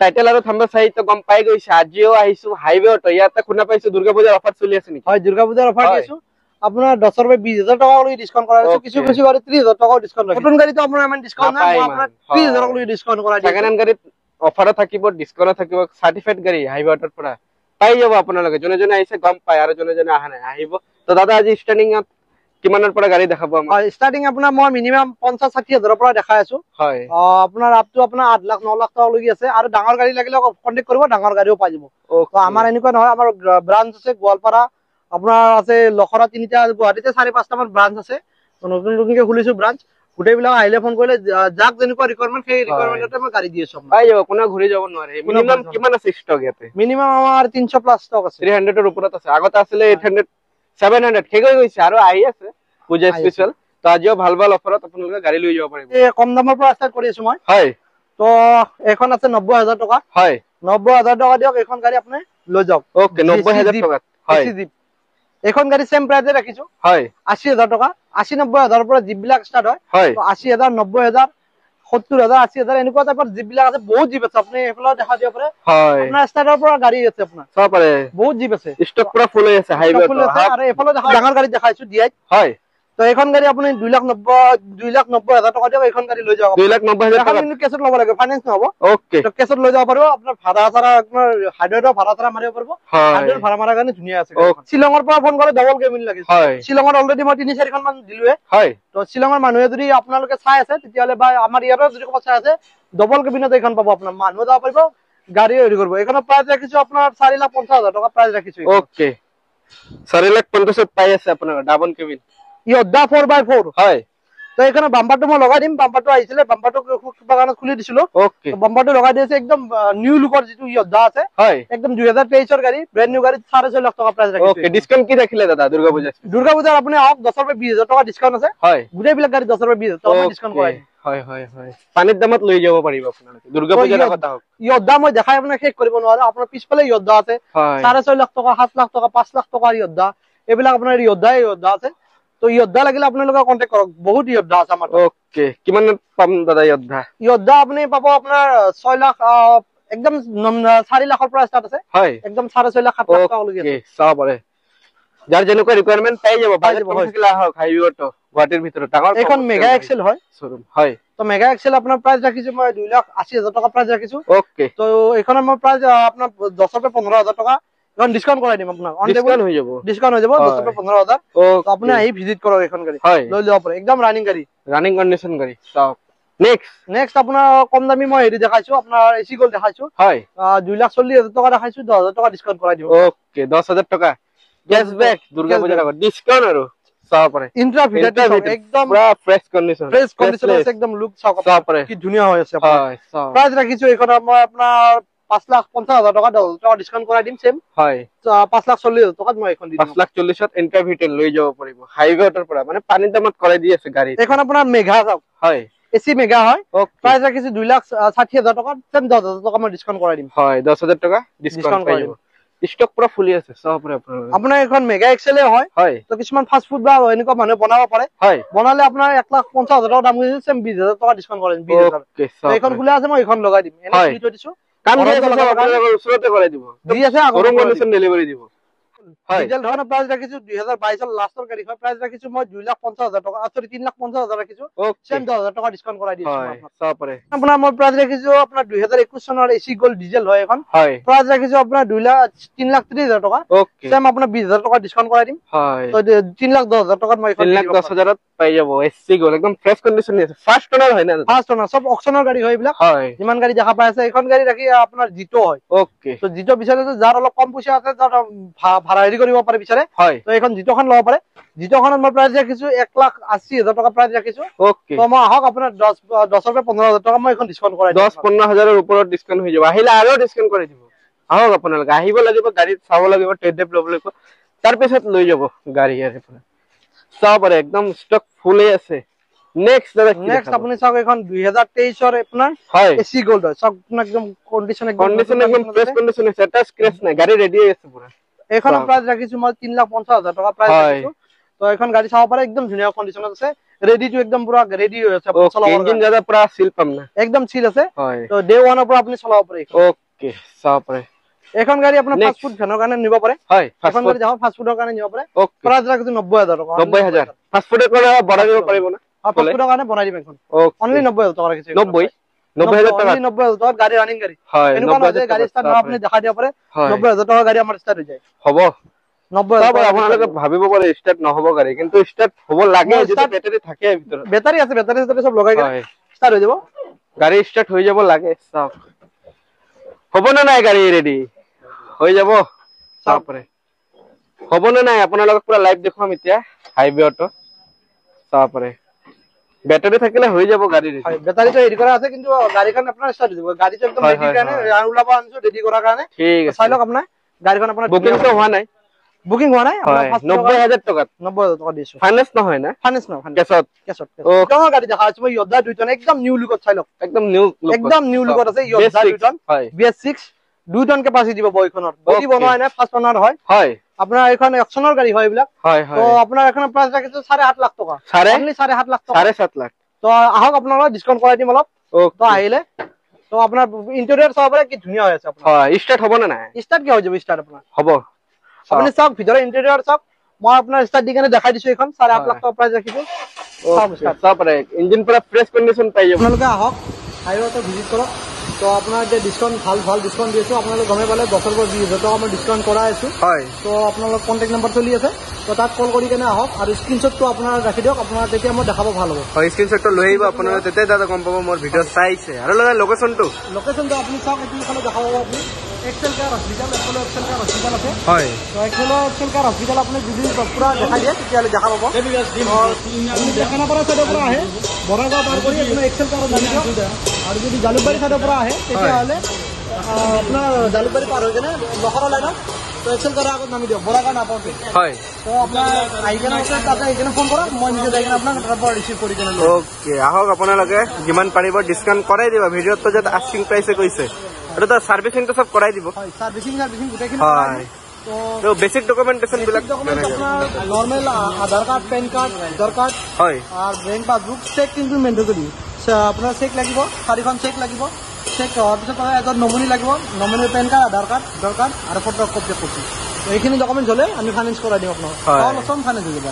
Title আৰু থাম্বা চাই গম পাই গৈছে আজিও আহিছো হাইৱে অটো ইয়াতে শুনা পাইছো দুৰ্গা পূজাৰ অফাৰ চলি আছে নেকি? হয় দুৰ্গা পূজাৰ অফাৰ। দিছো। আপোনাৰ দহৰ পৰা বিশ হাজাৰ টকালৈকে ডিছকাউণ্ট কৰা হৈছে। কিছু. কিছু গাড়ী ত্ৰিশ হাজাৰ টকাও ডিছকাউণ্ট নতুন গাড়ীটো আপোনাৰ ইমান ডিছকাউণ্ট নাই হয়। ত্ৰিশ হাজাৰলৈকে ডিছকাউণ্ট দিছো। ছেকেণ্ড হেণ্ড গাড়ীত অফাৰো থাকিব ডিছকাউণ্টো থাকিব চাৰ্টিফাইড গাড়ী হাইৱে অটোৰ পৰা। পাই যাব আপোনালোকে। যোনে যোনে আহিছে গম পায়। আৰু যোনে যোনে অহা নাই আহিব। তো দাদা আজি ষ্টাৰ্টিঙত কিমানৰ পৰা গাড়ী দেখাব হয় ষ্টাৰ্টিং আপোনাৰ মই মিনিমাম পঞ্চাছ ষাঠি হাজাৰৰ পৰা দেখাই আছো। হয়। আপোনাৰ আপটো আপোনাৰ আঠ লাখ ন লাখ টকালৈকে আছে আৰু ডাঙৰ গাড়ী লাগিলে কণ্টেক্ট কৰিব ডাঙৰ গাড়ীও পাই যাব। আমাৰ এনেকুৱা নহয় আমাৰ ব্ৰাঞ্চ আছে গোৱালপাৰা আপোনাৰ আছে লখৰা তিনিটা গুৱাহাটীতে চাৰি পাঁচটামান ব্ৰাঞ্চ আছে। নতুন নতুনকে খুলিছো ব্ৰাঞ্চ গোটেইবিলাক আহিলে ফোন কৰিলে যাক যেনেকুৱা ৰিকুৱাৰমেণ্ট সেই ৰিকুৱাৰমেণ্টতে মই গাড়ী দি আছো পাই যাব কোনো ঘূৰি যাব নোৱাৰে। মিনিমাম কিমান আছে ষ্টক ইয়াতে? মিনিমাম আমাৰ তিনিশ প্লাছ ষ্টক আছে। থ্ৰী হাণ্ড্ৰেডৰ ওপৰত আছে। আগতে আছিলে এইট হাণ্ড্ৰেড ছেভেন হাণ্ড্ৰেড শেষ হৈ গৈছে আৰু আহি আছে। পূজা। স্পেচিয়েল তো আজিও ভাল ভাল অফাৰত আপোনালোকে গাড়ী লৈ যাব পাৰিব। কম দামৰ পৰা ষ্টাৰ্ট কৰি আছো মই। হয়। তো এখন আছে নব্বৈ হাজাৰ টকা। হয়। নব্বৈ হাজাৰ টকা দিয়ক এইখন গাড়ী আপুনি লৈ যাওক। অ'কে নব্বৈ হাজাৰ টকাত। হয়। এইখন গাড়ী চেম প্ৰাইজে ৰাখিছো। হয়। আশী হাজাৰ টকা। আশী নব্বৈ হাজাৰৰ পৰা জীপ বিলাক ষ্টাৰ্ট হয়। আশী হাজাৰ নব্বৈ হাজাৰ সত্তৰ হাজাৰ আশী হাজাৰ এনেকুৱা টাইপৰ জীপ বিলাক আছে বহুত জীপ আছে। আপুনি এইফালে দেখা দিব পাৰে। হয়। আপোনাৰ ষ্টাৰ্টৰ পৰা গাড়ী আছে আপোনাৰ। চাব পাৰে। বহুত জীপ আছে। ষ্টক পুৰা ফুল হৈ আছে হাইৱে আছে আৰু এইফালে ডাঙৰ গাড়ী দেখাইছো ডিআইত হয়। তো এইখন গাড়ী আপুনি দুই লাখ নব্বৈ দুই লাখ নব্বৈ হাজাৰ টকা দিয়ক এইখন গাড়ী লৈ যাওক দুই লাখ নব্বৈ হাজাৰ কিন্তু কেছত ল'ব লাগে ফাইনেন্স নহ'ব। অ'কে তো কেছত লৈ যাব পাৰিব আপোনাৰ ভাড়া চাড়া আপোনাৰ হাইড্ৰইডৰ ভাড়া চাড়া মাৰিব পাৰিব। হয়। হাইড্ৰইড ভাড়া মাৰাৰ কাৰণে ধুনীয়া আছে. শ্বিলঙৰ পৰা ফোন কৰে ডাবল কেবিন হয়। শ্বিলঙত অলৰেডি মই তিনি চাৰিখন মান দিলোৱে হয়। তো শ্বিলঙৰ মানুহে যদি আপোনালোকে চাই আছে তেতিয়াহ'লে বা আমাৰ ইয়াতো যদি ক'ৰবাত চাই আছে ডবল কেবিনত এইখন পাব আপোনাৰ। মানুহ যাব পাৰিব গাড়ী হেৰি কৰিব। এইখনৰ প্ৰাইচ ৰাখিছো আপোনাৰ চাৰি লাখ পঞ্চাছ হাজাৰ টকা প্ৰাইচ ৰাখিছো। অ'কে চাৰি লাখ পঞ্চাছত পাই আছে আপোনাৰ double cabin Yodha four by four হয়। তো বাম্পাৰটো মই লগাই দিম। বাম্পাৰটো আহিছিলে বাম্পাৰটো কাৰণত খুলি দিছিলো। বাম্পাৰটো লগাই দি একদম নিউ লুকৰ যিটো য়োদ্ধা আছে হয়। একদম দুহেজাৰ তেইছৰ গাড়ী ব্ৰেণ্ড নিউ গাড়ী চাৰে ছয় লাখ টকা প্ৰাইচ অ'কে ৰাখিছো ডিছকাউণ্ট কি ৰাখিলে দাদা দুৰ্গা পূজা দুৰ্গা পূজাৰ আপুনি আহক দহৰ পৰা বিশ হাজাৰ টকা ডিছকাউণ্ট আছে। গোটেইবিলাক গাড়ী দহৰ পৰা বিশ হাজাৰ টকা ডিছকাউণ্ট কৰাই দিম। হয় হয় হয়। পানীৰ দামত লৈ যাব পাৰিব আপোনালোকে। দুৰ্গা পূজাৰ য়োদ্ধা মই দেখাই আপোনাক শেষ কৰিব নোৱাৰো। আপোনাৰ পিছফালে য়োদ্ধা আছে। চাৰে ছয় লাখ টকা সাত লাখ টকা পাঁচ লাখ টকাৰ য়োদ্ধা এইবিলাক আপোনাৰ য়োদ্ধাই য়োদ্ধা আছে। তো য়োদ্ধা লাগিলে আপোনালোকে কণ্টেক্ট কৰক। বহুত য়োদ্ধা আছে আমাৰ। অ'কে কিমানত পাম দাদা যোদ্ধা? য়োদ্ধা আপুনি পাব আপোনাৰ ছয় লাখ একদম চাৰি লাখৰ পৰা ষ্টাৰ্ট আছে। হয়। একদম চাৰে ছয় লাখ সাত লাখ টকালৈকে চাব পাৰে। যাৰ যেনেকুৱা ৰিকুৱাৰমেণ্ট পাই যাব। পাই যাব, গুৱাহাটীৰ ভিতৰত। ডাঙৰ এইখন মেগা এক্সেল হয়। শ্বৰুম হয়। তো মেগা এক্সেল আপোনাৰ প্ৰাইচ ৰাখিছো মই দুই লাখ আশী হাজাৰ টকা প্ৰাইচ ৰাখিছো। অ'কে তো এইখনৰ মই প্ৰাইচ আপোনাৰ দহৰ পৰা পোন্ধৰ হাজাৰ টকা। এইখন ডিছকাউণ্ট কৰাই দিম আপোনাক। অন ডিছকাউণ্ট হৈ যাব। ডিছকাউণ্ট হৈ যাব হয়। দহৰ পৰা পোন্ধৰ হাজাৰ। তো আপুনি আহি ভিজিট কৰক এইখন গাড়ী। লৈ যাব পাৰে। একদম ৰানিং গাড়ী। ৰানিং কণ্ডিশ্যন গাড়ী। চাওক। নেক্সট নেক্সট আপোনাৰ কম দামী মই হেৰি দেখাইছো আপোনাৰ এচি গল্ড দেখাইছো। হয়। আহ, দুই লাখ চল্লিছ হাজাৰ টকা দেখাইছো দহ হাজাৰ টকা ডিছকাউণ্ট কৰাই দিম অ'কে দহ হাজাৰ টকা। দুৰ্গা Cashback. পূজাৰ আগত। ডিছকাউণ্ট আৰু। চাব পাৰে। ইন্ট্ৰা Vita, একদম পুৰা ফ্ৰেছ কণ্ডিশ্যন ফ্ৰেছ কণ্ডিশ্যন আছে একদম লুক চাওক চাব পাৰে। কি ধুনীয়া হৈ আছে আপোনাৰ। প্ৰাইচ ৰাখিছো এইখনত মই আপোনাৰ পাঁচ লাখ হাজাৰ টকা দহ হাজাৰ টকা ডিছকাউণ্ট কৰাই দিম চেম হয়। পাঁচ লাখ চল্লিছ হাজাৰ টকাত মই এইখন দি পাঁচ লাখ চল্লিশত ইণ্টাৰভিউটো লৈ যাব পাৰিব। হাইৱেটোৰ পৰা মানে পানীৰ দামত কৰাই দি আছে গাড়ী এইখন আপোনাৰ মেঘা চাওক হয়। এচি মেঘা হয়। প্ৰাইচ ৰাখিছো দুই লাখ ষাঠি হাজাৰ টকা চেম দহ হাজাৰ টকা মই ডিছকাউণ্ট কৰাই দিম। হয় দহ হাজাৰ টকা ডিছকাউণ্ট কৰাই যাব। ষ্টক পুৰা ফুলি আছে আপোনালোকে আপোনাৰ। এইখন মেগা এক্সেলে হয়। হয়। তো কিছুমান ফাষ্ট ফুড বা এনেকুৱা মানুহে বনাব পাৰে। হয়। বনালে আপোনাৰ এক লাখ পঞ্চাছ হাজাৰ টকা দাম চেম বিশ হাজাৰ টকা ডিছকাউণ্ট কৰে বিশ হাজাৰ। তো এইখন খোলা আছে মই এইখন লগাই দিম। এনে দিছো। কাম আপোনালোকৰ ওচৰতে কৰাই দিব। দি আছে শ্বৰুম কণ্ডিশ্যন ডেলিভাৰী দিব। ডিজেল ধৰণৰ প্ৰাইচ ৰাখিছো দুই হাজাৰ বাইছৰ লাষ্টৰ গাড়ী হয় প্ৰাইচ ৰাখিছো মই দুই লাখ পঞ্চাছ হাজাৰ টকা চৰি তিনি লাখ পঞ্চাছ হাজাৰ ৰাখিছো। চেম দহ হাজাৰ টকা ডিছকাউণ্ট কৰাই দিছো আপোনাৰ মই প্ৰাইচ ৰাখিছো আপোনাৰ দুই হাজাৰ একৈছ চনৰ এচি গ'ল্ড ডিজেল হয় এখন। প্ৰাইচ ৰাখিছো আপোনাৰ দুই লাখ তিনি লাখ ত্ৰিছ হাজাৰ টকা। চেম আপোনাৰ বিশ হাজাৰ টকা ডিছকাউণ্ট কৰাই দিম। তিনি লাখ দহ হাজাৰ টকাত মই তিন লাখ দহ হাজাৰত পাই যাব এছ চি গ'ল একদম ফ্ৰেছ কণ্ডিশ্যন আছে। ফাৰ্ষ্ট অনাৰ হয় না? ফাৰ্ষ্ট অনাৰ চব অকশ্যনৰ গাড়ী হয় এইবিলাক। যিমান গাড়ী দেখা পাই আছে এইখন গাড়ী ৰাখি আপোনাৰ জিটো হয়। জিটো বিচাৰে যে যাৰ অলপ কম পইচা আছে যাৰ ভা- ভাড়া হেৰি কৰিব পাৰে বিচাৰে। হয়। তো এইখন জিটোখন ল'ব পাৰে জিটোখনত মই প্ৰাইচ ৰাখিছো এক লাখ আশী হাজাৰ টকা প্ৰাইচ ৰাখিছো। মই আহক আপোনাৰ দহ দহৰ পৰা পোন্ধৰ হাজাৰ টকা মই এইখন ডিছকাউণ্ট কৰাই দহ পোন্ধৰ হাজাৰৰ ওপৰত ডিছকাউণ্ট হৈ যাব। আহিলে আৰু ডিছকাউণ্ট কৰি দিব। আহক আপোনালোকে আহিব লাগিব গাড়ীত চাব লাগিব টেষ্ট ড্ৰাইভ ল'ব লাগিব। তাৰপিছত লৈ যাব গাড়ী ইয়াৰে পৰা। চাব পাৰে একদম ষ্টক ফুলেই আছে। নেক্সট দাদা নেক্সট? আপুনি চাওক দুই হাজাৰ তেইছৰ আপোনাৰ হয়। এচি গ'ল্ড হয়। চাওক একদম কণ্ডিশ্যন কণ্ডিশ্যন একদম ফ্ৰেছ কণ্ডিশ্যন আছে। এটা স্ক্ৰেচ নাই গাড়ী ৰেডি আছে পুৰা। এইখনৰ চাওক। প্ৰাইচ ৰাখিছো মই তিনি লাখ পঞ্চাছ হাজাৰ টকা প্ৰাইচ। ৰাখিছো। তো এখন গাড়ী চাব পাৰে একদম ধুনীয়া কণ্ডিশ্যনত আছে। ৰেডি টু একদম পুৰা ৰেডি হৈ আছে চলাবৰ ইঞ্জিন। জাদা পুৰা চিল পাম না? একদম চিল আছে। তো ডে ওৱানৰ পৰা আপুনি চলাব পাৰে। ওকে চাব পাৰে। এইখন গাড়ী আপোনাৰ. ফাষ্ট ফুড ভেনৰ কাৰণে নিব পাৰে। হয় এখন গাড়ী যাব ফাষ্ট ফুডৰ কাৰণে নিব পাৰে। ওকে প্ৰাইচ ৰাখিছো নব্বৈ হাজাৰ টকা। নব্বৈ হাজাৰ। ফাষ্ট ফুডৰ কাৰণে বঢ়াই দিব পাৰিব না? ফাষ্ট ফুডৰ কাৰণে বনাই দিম এখন অনলি নব্বৈ হাজাৰ টকা ৰাখিছো নব্বৈ? নব্বৈ হাজাৰ টকা only নব্বৈ হাজাৰ টকাত গাড়ী ৰানিং গাড়ী। হয় এনেকুৱা নব্বৈ নহয় যে হাজাৰ গাড়ী টকা ষ্টাৰ্ট চাব নহয় আপুনি পাৰে। দেখাই দিব পাৰে। হয়। নব্বৈ হাজাৰ টকা গাড়ী আমাৰ ষ্টাৰ্ট হৈ যায়। হ'ব। নব্বৈ চাব হাজাৰ আপোনালোকে ভাবিব পাৰে ষ্টাৰ্ট নহ'ব গাড়ী কিন্তু ষ্টাৰ্ট হ'ব লাগে মই যদি start- বেটাৰী থাকে ভিতৰত। বেটাৰী আছে বেটাৰী চেটাৰী চব লগাই হয়। ষ্টাৰ্ট হৈ যাব। গাড়ী ষ্টাৰ্ট হৈ যাব লাগে চাওক। হ'ব নে নাই গাড়ী ৰেডি হৈ যাব। চাব পাৰে হ'ব নে নাই? আপোনালোকক পুৰা লাইভ দেখুৱাম এতিয়া হাইৱে অটো চাব বেটাৰী থাকিলে হৈ যাব গাড়ী ready। হয় বেটাৰীটো ৰেডি কৰা আছে কিন্তু গাড়ীখন আপোনাৰ ষ্টাৰ্ট হৈ যাব। গাড়ীটো একদম হয়, ৰেডি হয়, কাৰণে হয়। ৰান ওলাব আনিছো ৰেডি কৰাৰ কাৰণে। ঠিক আছে। চাই লওক আপোনাৰ। গাড়ীখন আপোনাৰ বুকিংটো হোৱা নাই। বুকিং হোৱা নাই? আপোনাৰ হয় first নব্বৈ টকা- হাজাৰ টকাত। নব্বৈ হাজাৰ টকা দিছো। ফাইনেন্স নহয় না? ফাইনেন্স নহয় ফাইনেন্স কেছত কেছত Okay. কেছত গাড়ী দেখা? আছে মই য়দা দুইজন একদম নিউ লুকত চাই লওক। একদম নিউ একদম নিউ লুকত আছে য়দা দুইজন হয়। বি এছ ছিক্স দুই টন কেপাচিটি বহিখনত বডি Okay. বনোৱা নাই ফাৰ্ষ্ট অনাৰ হয়। হয়। আপোনাৰ এইখন একচনৰ গাড়ী হয় এইবিলাক। হয় তো হয় আপোনাৰ এখন প্ৰাইচ ৰাখিছো চাৰে সাত লাখ টকা। চাৰে? সাত লাখ চাৰে সাত লাখ। তো আহক আপোনালোকক ডিছকাউণ্ট কৰাই দিম অলপ। তো আহিলে। তো আপোনাৰ ইণ্টেৰিয়ৰ চাব পাৰে কি ধুনীয়া হৈ আছে হয় ষ্টাৰ্ট হ'ব নে নাই? ষ্টাৰ্ট কি হৈ যাব ষ্টাৰ্ট আপোনাৰ? হ'ব। আপুনি চাওক ভিতৰৰ ইণ্টেৰিয়ৰ চাওক। মই আপোনাৰ ষ্টাৰ্ট দি কেনে দেখাই দিছো এইখন। চাৰে হয়। লাখ টকা প্ৰাইচ ৰাখিছো। চাওক start। চাব পাৰে। ইঞ্জিন পুৰা ফ্ৰেছ কণ্ডিশ্যন পাই যাব। আপোনালোকে আহক হাইৱেটো ভিজিট কৰক। তো আপোনাৰ এতিয়া ডিছকাউণ্ট ভাল ভাল ডিছকাউণ্ট দি আছো। আপোনালোকে গমে পালে দহৰ পৰা বিছ হাজাৰ টকা মই ডিছকাউণ্ট কৰাই আছো। হয়। তো আপোনালোক কণ্টেক্ট নম্বৰ চলি আছে। তো তাত কল কৰি কেনে আহক আৰু স্ক্ৰীনশ্বটটো আপোনাৰ ৰাখি দিয়ক। আপোনাৰ তেতিয়া মই দেখাব ভাল হ'ব। হয় স্ক্ৰীনশ্বটটো লৈ আহিব। আপোনালোকে তেতিয়াই দাদা গম পাব মোৰ ভিডিঅ' চাইছে। আৰু লগা লোকেশ্যনটো লোকেশ্যনটো আপুনি চাওক এইটো দেখাব আপুনি। এক্সেল কেয়াৰ হস্পিটেল এফালে এক্সেল কেয়াৰ হস্পিটেল আছে। হয়। তো এক্সেলৰ এক্সেল কেয়াৰ হস্পিটেল আপুনি যদি পূৰা দেখাই দিয়ে তেতিয়াহ'লে দেখা পাব। আপুনি দেখানাপাৰা ছাইডৰ পৰা আহে বৰাগাঁও পাৰ কৰি আপোনাৰ এক্সেল কেয়াৰত নামি দিয়ক। আৰু যদি জালুকবাৰী ছাইডৰ পৰা আহে তেতিয়াহ'লে আহ, আপোনাৰ জালুকবাৰী পাৰ হৈ কেনে লখৰা লাইনত তো এক্সেল কেয়াৰৰ আগত নামি দিয়ক বৰাগাঁও নাপাওঁতে হয়। তো আপোনাৰ আহি কেনে ওচৰত তাতে আহি কেনে ফোন কৰক মই নিজে যাই কেনে আপোনাক তাৰ পৰা ৰিচিভ কৰি কেনে লৈ আহিম। অ'কে আহক আপোনালোকে যিমান পাৰিব ডিছকাউণ্ট কৰাই দিব ভিডিঅ'টো যাতে আস্কিং প্ৰাইচে কৈছে। আৰু তাৰ চাৰ্ভিচিংটো চব কৰাই দিব। হয় ছাৰ্ভিচিং ছাৰ্ভিচিং গোটেইখিনি হয়। তো তো বেছিক ডকুমেণ্টেশ্যন বিলাক ডকুমেন্ট আপনার normal Aadhaar card PAN card voter card হয়। আর ব্যাংক পাসবুক চেক কিন্তু মেন্ডেটরি আপোনাৰ চেক লাগিব চাৰিখন চেক লাগিব। চেক হোৱাৰ পিছত এজন নমুনি লাগিব। নমুনিৰ PAN card Aadhaar card voter card আৰু ফটো কপি কপি এইখিনি ডকুমেণ্ট হ'লে আমি ফাইনেন্স কৰাই দিম আপোনাক হয়। অল অসম ফাইনেন্স হৈ যাব